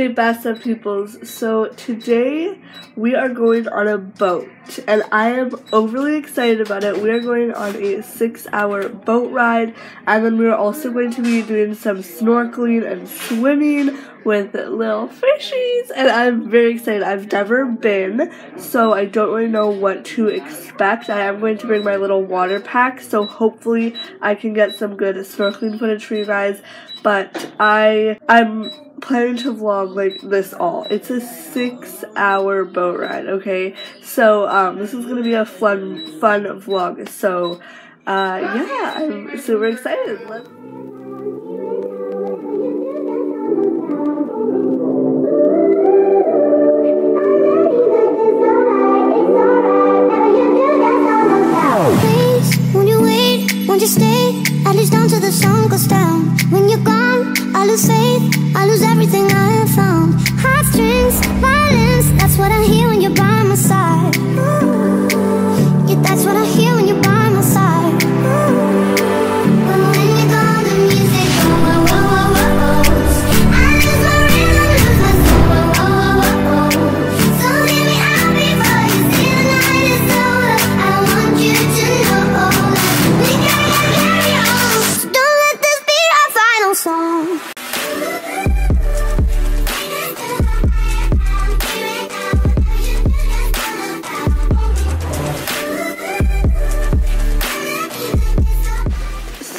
Okay, Basta peoples, so today we are going on a boat and I am overly excited about it. We are going on a six hour boat ride and then we are also going to be doing some snorkeling and swimming with little fishies and I'm very excited. I've never been so I don't really know what to expect. I am going to bring my little water pack so hopefully I can get some good snorkeling footage for you guys but I I'm planning to vlog like this all. It's a six hour boat ride, okay? So um, this is gonna be a fun fun vlog. So uh, yeah, I'm super excited. Stay At least down till the sun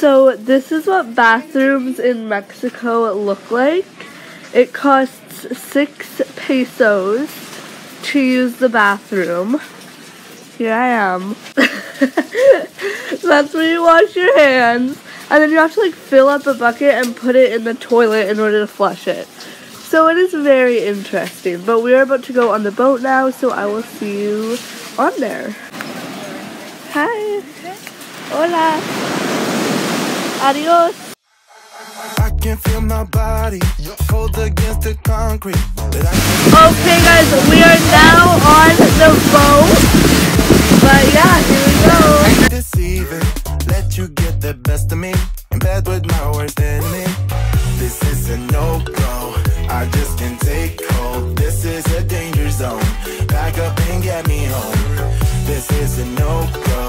So this is what bathrooms in Mexico look like. It costs six pesos to use the bathroom. Here I am. That's where you wash your hands. And then you have to like fill up a bucket and put it in the toilet in order to flush it. So it is very interesting. But we are about to go on the boat now, so I will see you on there. Hi. Hola. Adios. I can feel my body cold against the concrete. But I Okay, guys, we are now on the boat. But yeah, here we go. deceive it. Let you get the best of me. In bed with my worst enemy. This is a no go. I just can't take hold. This is a danger zone. Back up and get me home. This is a no go.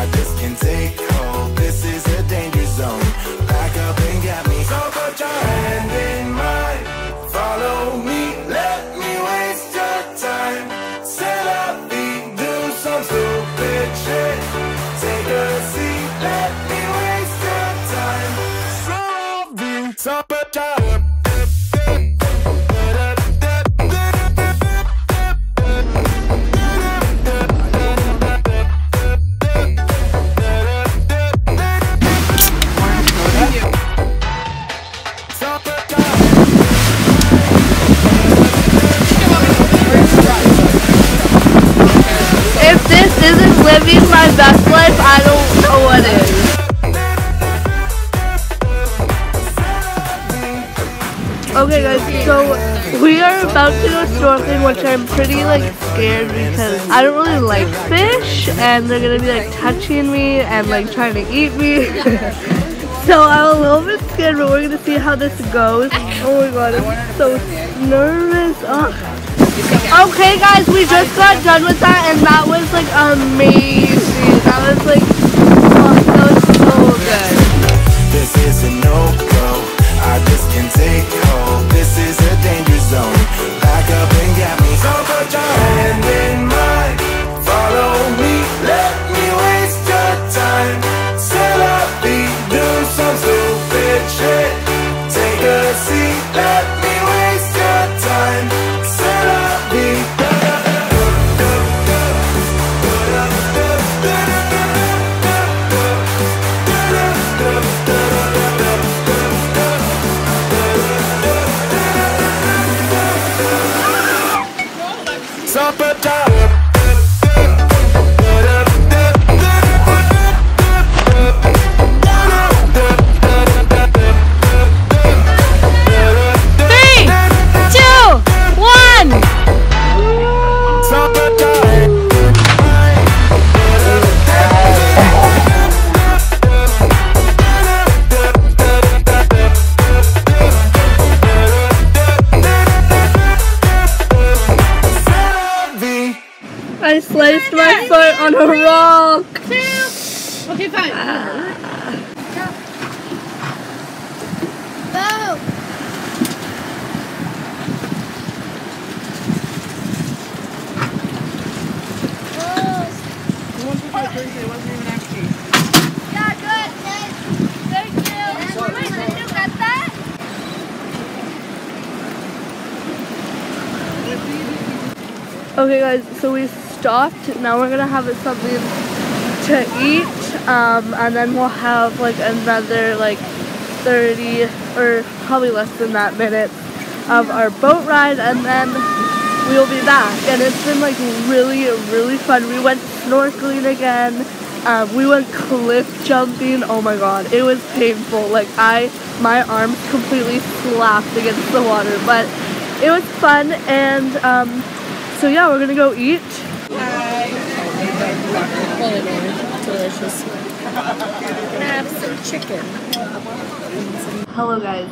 I just can't take hold. This is living my best life, I don't know what is. Okay guys, so we are about to go snorkeling, which I'm pretty like scared because I don't really like fish and they're gonna be like touching me and like trying to eat me. so I'm a little bit scared, but we're gonna see how this goes. Oh my god, I'm so nervous. Ugh. Okay guys, we just got done with that and that was like amazing. That was like, supper time Okay, guys, so we stopped. Now we're gonna have something to eat, um, and then we'll have like another like 30 or probably less than that minutes of our boat ride, and then we will be back. And it's been like really, really fun. We went snorkeling again. Um, we went cliff jumping. Oh my god, it was painful. Like I, my arms completely slapped against the water, but it was fun. And um, so yeah, we're gonna go eat. Delicious. Have some chicken. Hello guys.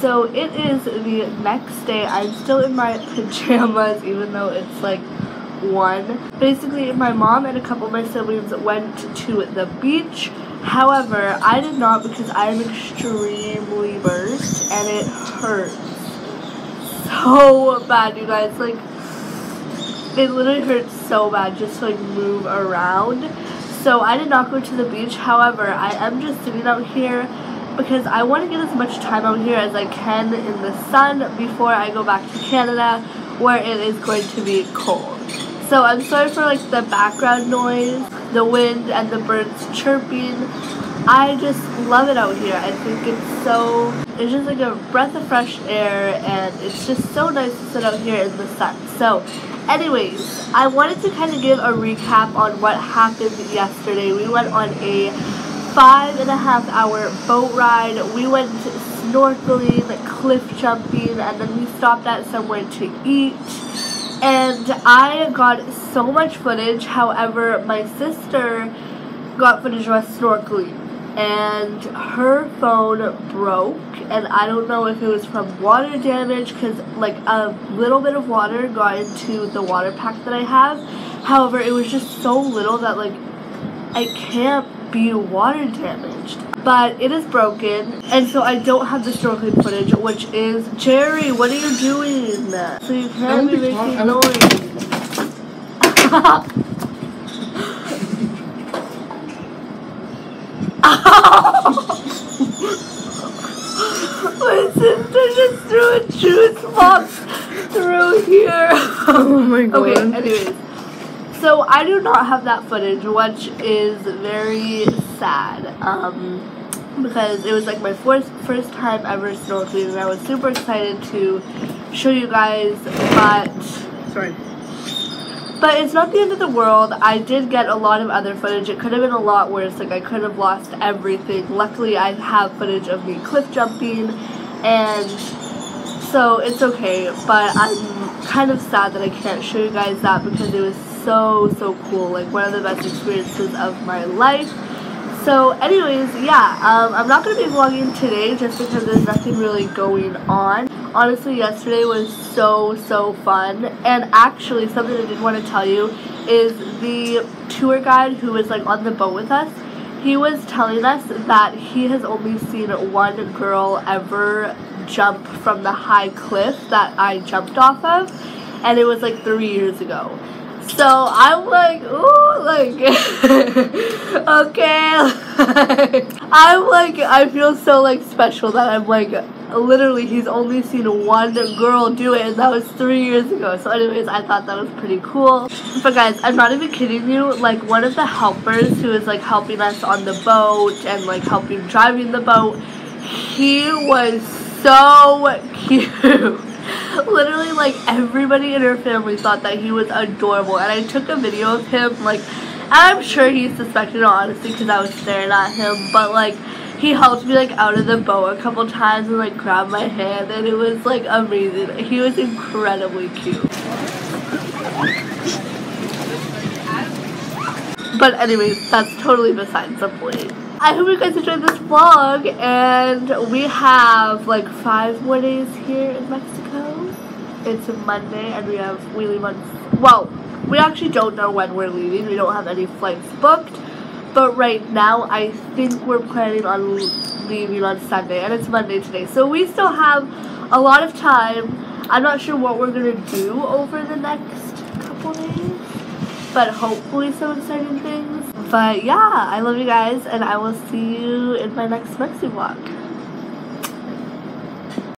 So it is the next day. I'm still in my pajamas even though it's like 1. Basically, my mom and a couple of my siblings went to the beach. However, I did not because I am extremely burst and it hurts so bad, you guys. Like, it literally hurts so bad just to like move around. So I did not go to the beach. However, I am just sitting out here because I want to get as much time out here as I can in the sun before I go back to Canada where it is going to be cold. So I'm sorry for like the background noise, the wind and the birds chirping. I just love it out here. I think it's so, it's just like a breath of fresh air and it's just so nice to sit out here in the sun. So anyways, I wanted to kind of give a recap on what happened yesterday. We went on a five and a half hour boat ride. We went snorkeling, cliff jumping, and then we stopped at somewhere to eat. And I got so much footage. However, my sister got footage of us snorkeling. And her phone broke. And I don't know if it was from water damage because, like, a little bit of water got into the water pack that I have. However, it was just so little that, like, I can't be water damaged. But it is broken, and so I don't have the snorkeling footage, which is Jerry. What are you doing? So you can't be making noise. My sister just threw a juice box through here. Oh my god. Okay, anyways. So I do not have that footage, which is very sad. Um, because it was like my first first time ever snorkeling, and I was super excited to show you guys. But Sorry. But it's not the end of the world. I did get a lot of other footage. It could have been a lot worse. Like I could have lost everything. Luckily, I have footage of me cliff jumping, and so it's okay. But I'm kind of sad that I can't show you guys that because it was so so cool. Like one of the best experiences of my life. So, anyways, yeah, um, I'm not gonna be vlogging today just because there's nothing really going on. Honestly, yesterday was so so fun, and actually, something I did want to tell you is the tour guide who was like on the boat with us. He was telling us that he has only seen one girl ever jump from the high cliff that I jumped off of, and it was like three years ago. So I'm like, ooh, like, okay. I'm like, I feel so like special that I'm like, literally, he's only seen one girl do it, and that was three years ago. So, anyways, I thought that was pretty cool. But guys, I'm not even kidding you. Like, one of the helpers who was like helping us on the boat and like helping driving the boat, he was so cute. Literally, like everybody in her family thought that he was adorable, and I took a video of him. Like, I'm sure he suspected honestly because I was staring at him, but like he helped me like out of the boat a couple times and like grabbed my hand, and it was like amazing. He was incredibly cute. But anyways, that's totally besides the point. I hope you guys enjoyed this vlog, and we have like five more days here in Mexico. It's Monday, and we have we leave on well we actually don't know when we're leaving. We don't have any flights booked. But right now, I think we're planning on leaving on Sunday, and it's Monday today. So we still have a lot of time. I'm not sure what we're gonna do over the next couple days, but hopefully some exciting things. But yeah, I love you guys, and I will see you in my next Mexi vlog.